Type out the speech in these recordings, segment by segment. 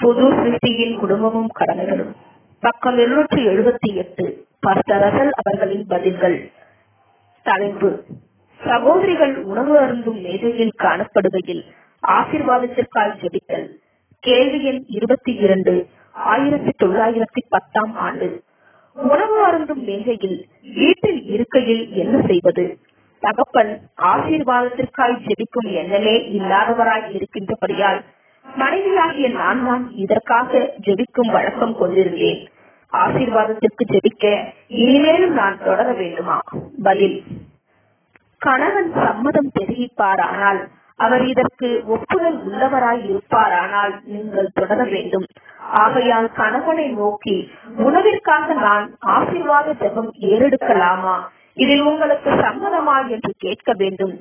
புது சிருஷ்டியின் குடும்பமும் கடமைகளும். பக்கம் இருநூற்றி எழுபத்தி எட்டு பாஸ்டர் ரசல் அவர்களின் பதில்கள். தலைப்பு. சகோதரிகள் உணவு அருந்தும் மேஜையில் காணப்படுகையில் ஆசிர்வாதத்திற்காய் ஜெபித்தல். கேள்வி எண் இருபத்தி இரண்டு ஆயிரத்தி தொள்ளாயிரத்தி பத்தாம் ஆண்டு. உணவு அருந்தும் மேஜையில் வீட்டில் இருக்கையில் என்ன செய்வது? தகப்பன் ஆசீர்வாதத்திற்காய் ஜெபிக்கும் எண்ணமே இல்லாதவராய் இருக்கின்றபடியால் மனைவியாகிய நான் தான் இதற்காக ஜெபிக்கும் வழக்கம் கொண்டிருந்தேன். ஆசீர்வாதத்திற்கு ஜெபிக்க இனிமேலும் நான் தொடர வேண்டுமா? பதில் கணவன் சம்மதம் தெரிவிப்பாரானால் அவர் இதற்கு ஒப்புதல் உள்ளவராய் இருப்பாரானால் நீங்கள் தொடர வேண்டும். ஆகையால் கணவனை நோக்கி உணவிற்காக நான் ஆசீர்வாத ஜெபம் ஏறெடுக்கலாமா? இதில் உங்களுக்கு சம்மதமா என்று கேட்க வேண்டும்.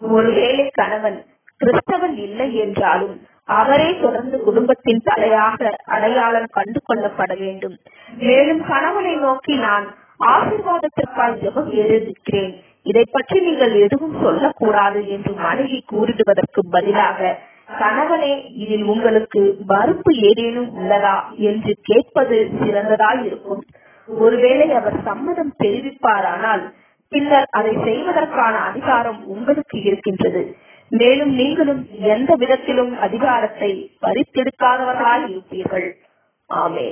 ஒருவேளை கணவன் கிறிஸ்தவன் இல்லை என்றாலும் அவரே தொடர்ந்து குடும்பத்தின் தலையாக அடையாளம் கண்டு கொள்ளப்பட வேண்டும். மேலும் கணவனை நோக்கி நான் ஆசீர்வாதத்திற்காய் ஜெபம் எழுதிக்கிறேன். இதை பற்றி நீங்கள் எதுவும் சொல்லக்கூடாது என்று மனைவி கூறிடுவதற்கு பதிலாக கணவனே இதில் உங்களுக்கு மறுப்பு ஏதேனும் உள்ளதா? என்று கேட்பது சிறந்ததாய் இருக்கும். ஒருவேளை அவர் சம்மதம் தெரிவிப்பாரானால் பின்னர் அதை செய்வதற்கான அதிகாரம் உங்களுக்கு இருக்கின்றது. மேலும் நீங்களும் எந்த விதத்திலும் அதிகாரத்தை பறித்தெடுக்காதவர்களாய் இருப்பீர்கள். ஆமே